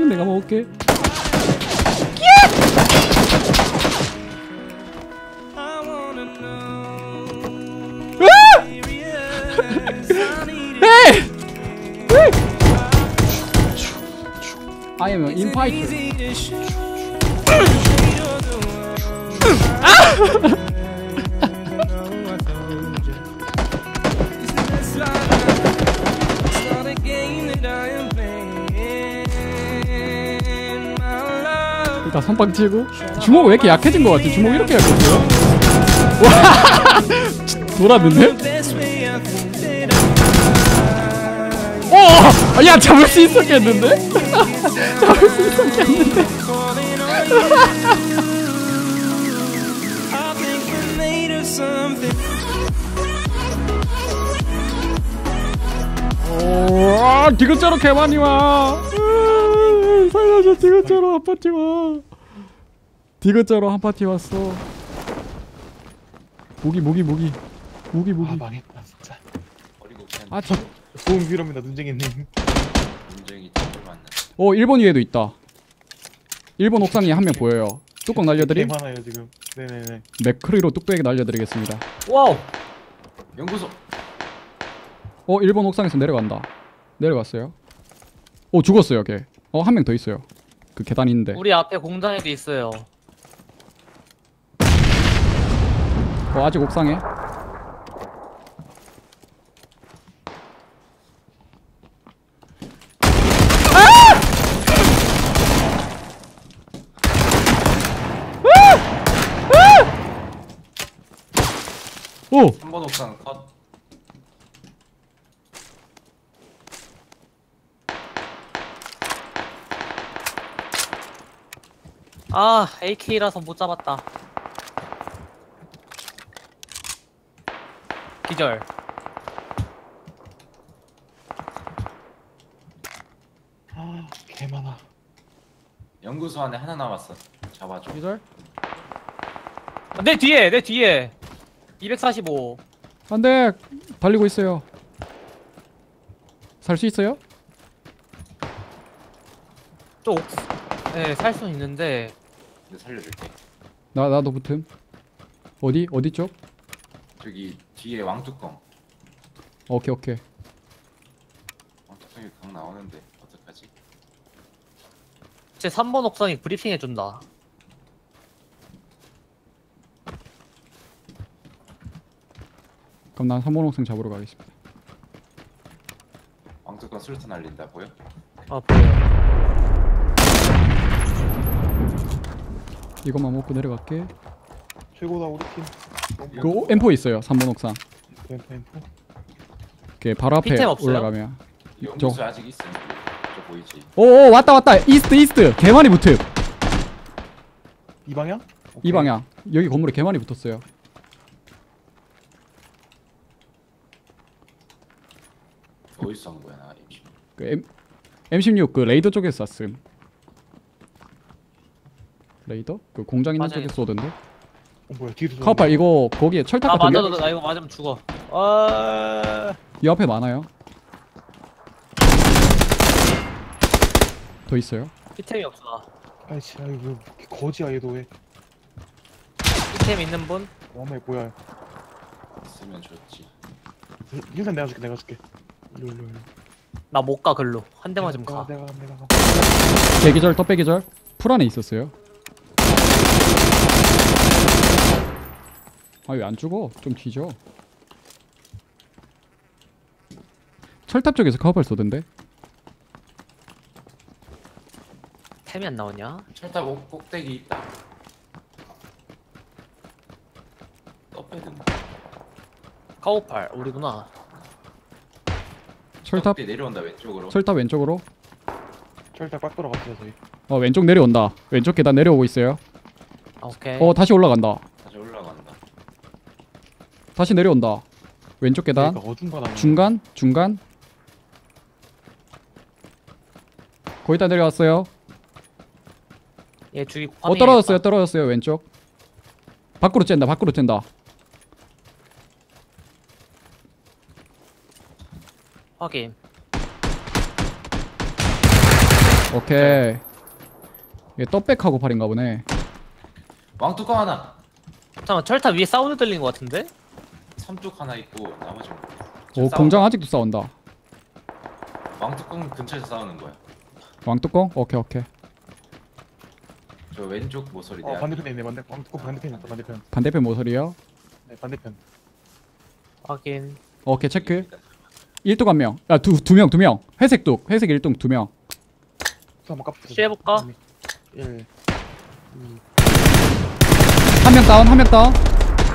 차는 내가 먹을게. I am an infighter. 일단 선빵 치고 주먹 왜 이렇게 약해진 것 같지? 주먹 이렇게 약했어요? 와 돌았는데? 어! 야 잡을 수 있었겠는데? 잡을 수 있었겠는데? 오, 디귿자로 개 많이 와. 으, 살려줘, 디귿자로 한 파티 와. 디귿자로 한 파티 왔어. 무기, 무기, 무기, 무기, 아 무기. 망했다 진짜 아, 저, 도움 빌어입니다 눈쟁이님 문정이 짱을 맞는. 어, 일본 위에도 있다. 일본 옥상에 한 명 보여요. 뚜껑 개 날려드림. 많아요 지금 네네네 맥크리로 뚝배기 날려드리겠습니다. 와우 연구소. 어, 일본 옥상에서 내려간다. 내려갔어요. 어, 죽었어요, 걔. 어, 한 명 더 있어요. 그 계단 있는데. 우리 앞에 공장에도 있어요 어, 아직 옥상에. 오! 3번 옥상 컷. 아 AK라서 못 잡았다 기절 아 개 많아 연구소 안에 하나 남았어. 잡아줘. 기절? 내 뒤에 내 뒤에 245 안 돼! 달리고 있어요. 살 수 있어요? 쪽 네, 살 수는 있는데 근데 살려줄게. 나, 나도 붙음. 어디? 어디 쪽? 저기 뒤에 왕뚜껑. 오케이, 오케이. 왕뚜껑이 강 나오는데 어떡하지? 제 3번 옥상이 브리핑 해준다 그럼 난 3번 옥상 잡으러 가겠습니다. 왕뚜껑 술탄 날린다 보여? 아 보여 이것만 먹고 내려갈게. 최고다 우리 팀 그 오- M4 있어요. 3번 옥상. 뱀프 그 바로 앞에 피템 없어요? 올라가면. 연구소 아직 있어. 저 보이지? 오, 오 왔다 왔다. 이스트 이스트. 개 많이 붙음. 이 방향? 이 오케이. 방향. 여기 건물에 개 많이 붙었어요. 어디서 한 거야 나 임시. 그 M M16 그 레이더 쪽에서 쐈음. 레이더? 그 공장 있는 맞아요. 쪽에서 쏘던데. 어 뭐야 뒤에서 카우팔 이거 거기에 철탑 아 같은 맞아도 게나 이거 맞으면 죽어 아 이 앞에 많아요. 더 있어요. 피템이 없어 아이씨 왜 이렇게 거지야 얘도 왜 피템 있는 분? 어메 뭐야 있으면 좋지. 일단 내가 줄게 내가 줄게 일로 일로 일로 나 못 가 글로 한 대만 좀 가. 내가 내가 가 대기절 떡배기절 풀 안에 있었어요. 아 왜 안 죽어? 좀 뒤져. 철탑 쪽에서 카우팔 쏘던데. 템이 안 나오냐? 철탑 옥- 꼭대기 있다. 떠빼든. 카우팔 우리구나. 철탑 내려온다 왼쪽으로. 철탑 왼쪽으로. 철탑 빡 돌아갔어요 저희 어 왼쪽 내려온다. 왼쪽 계단 내려오고 있어요. 아, 오케이. 어. 다시 올라간다. 다시 내려온다. 왼쪽 계단. 그러니까 어중간하네 중간 중간. 거의 다 내려왔어요. 얘 죽이고 어 떨어졌어요 떨어졌어요 왼쪽. 밖으로 쨘다 밖으로 쨘다. 확인. 오케이. 이게 떡백하고 팔인가 보네. 왕뚜껑 하나. 잠깐 철탑 위에 사운드 들리는 것 같은데? 삼뚝 하나 있고 나머지 오 공장 아직도 싸운다. 왕뚜껑 근처에서 싸우는 거야. 왕뚜껑? 오케이 오케이. 저 왼쪽 모서리 어내 반대편에 있네 반대 어, 꼭 반대편 있다 반대편 반대편 모서리요. 네 반대편 확인. 오케이 체크. 일뚝 한 명. 아두두 명두 명. 회색 뚝 회색 일뚝 두 명. 또 한번 까붙어 시해볼까? 1 한 명 다운 한 명 다운.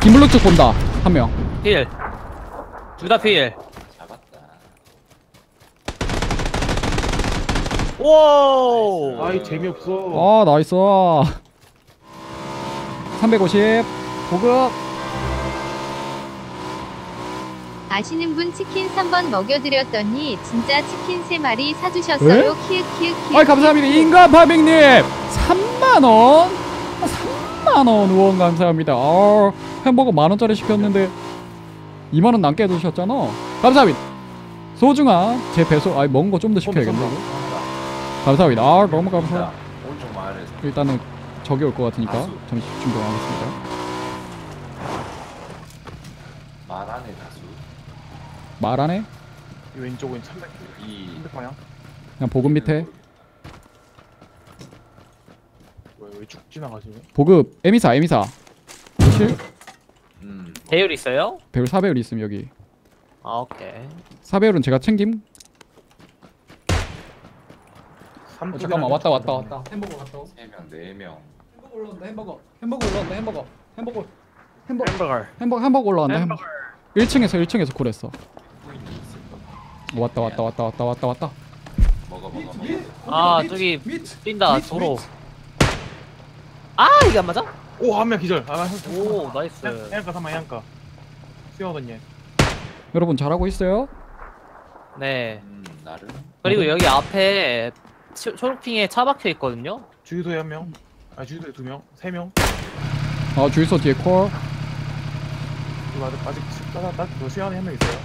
김블록 쪽 본다. 한 명. 필. 둘 다 kill. 잡았다. 오. 아이 재미없어 아 nice. 350 보급. 아시는 분 치킨 3번 먹여드렸더니 진짜 치킨 3마리 사주셨어요. 키읔 키읔 키읔. 아이 감사합니다 인간 파빙님 3만 원. 3만 원 후원 감사합니다. 아 햄버거 만 원짜리 시켰는데 2만 원 남게 해두셨잖아. 감사합니다. 소중한 제 배소 아이 먹은 거좀 더 시켜야겠네. 감사합니다. 아 너무 감사. 오른쪽 마을에서. 일단은 저기 올 것 같으니까 다수. 잠시 준비하겠습니다. 말 안에 다수. 말안 해? 이 왼쪽은 300이 300방향 그냥 보급 밑에 왜쭉 지나가시네 보급 에미사 에미사. 7 음. 배율 있어요? 배율 4배율 있음 여기. 아 오케이. 4배율은 제가 챙김. 삼 어, 왔다 왔다 왔다. 햄버거 갔다. 오. 세 명, 네 명. 햄버거 올라온다 햄버거. 햄버거 올라온다 햄버거. 햄버거. 햄버거. 햄버거. 햄버거 햄버거 올라온다 햄버거. 1층에서 1층에서 콜했어. 거. 왔다 왔다 왔다 왔다 왔다 왔다. 먹어 먹어 먹어. 아 저기 뛴다 도로. 아 이게 안 맞아? 오 한 명 기절 아 오 나이스. 해안가 삼아 해안가 수영하던 얘 여러분 잘하고 있어요? 네. 음 나름. 그리고 여기 앞에 초- 초록핑에 차 박혀 있거든요. 주유소에 한 명 아 주유소에 두 명 세 명 아 주유소 뒤에 콜. 이거 아직 아직 따다 따 수영하는 한명 있어요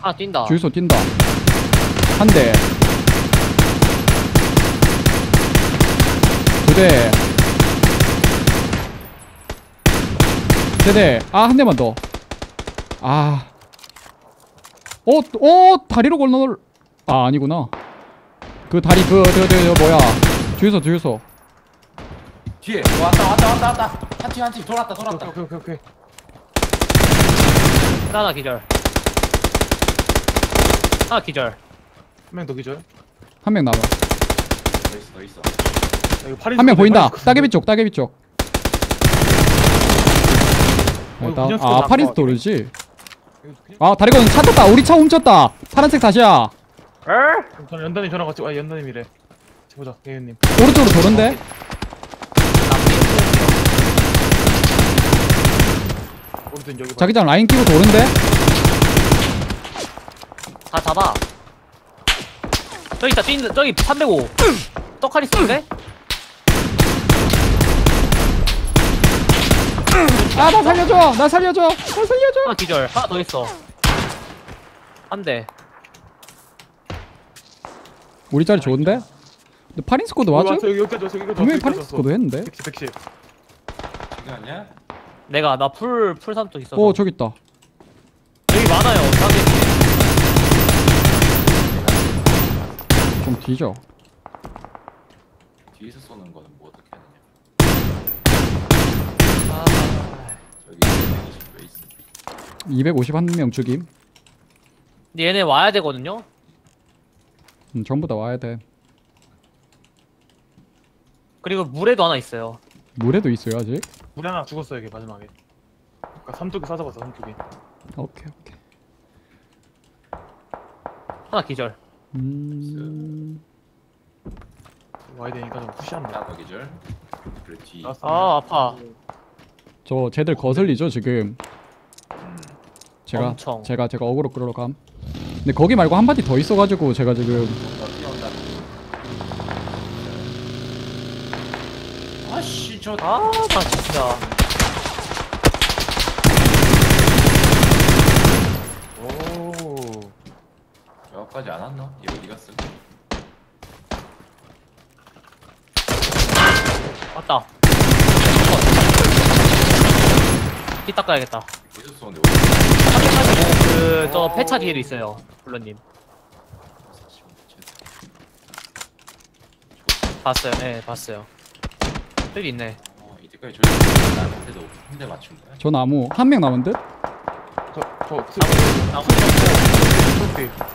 하나 뛴다. 주유소 뛴다. 한 대. 두 대. 세 대. 아, 한 대만 더. 아. 어, 어, 다리로 건널. 아, 아니구나. 그 다리 그, 저, 저, 저, 뭐야. 주유소, 주유소. 뒤에 왔다 왔다 왔다 왔다. 한 팀 한 팀 돌았다 돌았다. 오케이 오케이 오케이 하나 기절. 하나 기절. 한 명 더 기절 한 명 남아. 더 있어 더 있어. 한 명 보인다. 따개비 쪽, 따개비 쪽. 어, 일단, 그냥 아, 스톱 파리스 그냥- 아, 다리 건너 차 탔다. 우리 차 훔쳤다. 파란색 다시야. 저는 연단님 저랑 같이 아 연단님이래 보자 예은님 오른쪽으로 도는데? 오른쪽 여기 봐. 자기장 라인 끼고 도는데? 다 잡아. 저기 있다 뛴 저기 305. 떡카리스인데? 아, 나 살려줘! 나 살려줘! 나 살려줘! 하나 기절. 하나 더 있어. 한 대. 우리 자리 좋은데? 근데 파린 스코드 여기 맞아? 왔어, 여기 여기까지 왔어 여기까지 분명히 파린 왔어. 했는데? 110 110 저기 아니야? 내가 나 풀 풀 삼뚝 있어서. 오 저기 있다 여기 많아요. 사 좀 뒤져 뒤에서 쏘는 거는 뭐 어떻게 하느냐? 아, 저기 120도 있어. 250한명 죽임 근데 얘네 와야 되거든요. 음, 전부 다 와야 돼 그리고 물에도 하나 있어요. 물에도 있어요 아직? 우리 하나 죽었어 여기 마지막에 그러니까 삼뚝이 싸잡았어 삼뚝이 오케이 오케이 하나 기절. 음... 와야 되니까 좀 푸시한다 나도 기절. 그래 뒤. 아 아파. 저 쟤들 거슬리죠 지금 음. 제가 엄청. 제가 제가 어그로 끌으러 감 근데 거기 말고 한 파티 더 있어가지고 제가 지금 어, 뛰어온다. 아씨 저 아, 나 진짜. 오 저 나 까지 안 왔나? 얘 어디 갔어? 왔다. 피 닦아야겠다. 어디서 쏘는데 어디 그저 폐차 뒤에도 있어요. 블러님. 봤어요. 네, 봤어요. 저기 있네. 어, 이때까지 저기 나한테도 한 대 맞춘 거야? 저 나무 한 명 남은 듯? 저저 나무, 나무 nice.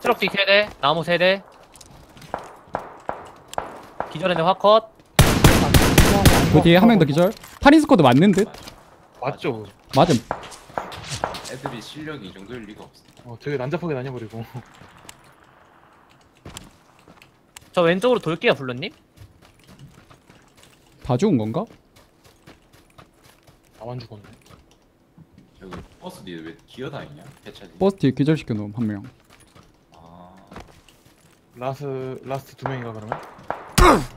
트럭 뒤 세대, 나무 세대. 기절했네 화컷. 그 뒤에 한 명 더 기절 팔인 squad 맞는 듯? 맞죠 맞음 애들이 실력이 이 정도일 리가 없어. 어 되게 난잡하게 다녀버리고 저 왼쪽으로 돌게요, 블러님. 다 죽은 건가? 나만 죽었네 저기 버스 뒤에 왜 기어다니냐? 배차지. 버스 뒤에 기절시켜 놓음 한명 아, 라스 라스트 두 명인가 그러면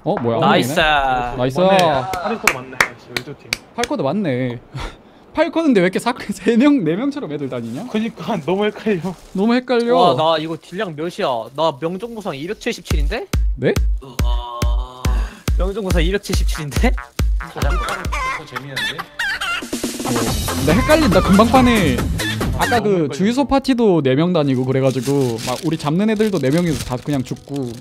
어 뭐야 나이스. 나이스 하리스코도 맞네 왼쪽 팀 팔코드 맞네 팔코드인데 왜 이렇게 사, 3명 4명처럼 애들 다니냐? 그니까 너무 헷갈려 너무 헷갈려 와, 나 이거 딜량 몇이야? 나 명중무상 277인데? 네? 명중무상 277인데? 가장 더 재미있는데? 나 헷갈린다 금방 파네 아까 그 주유소 파티도 4명 다니고 그래가지고 막 우리 잡는 애들도 4명이서 다 그냥 죽고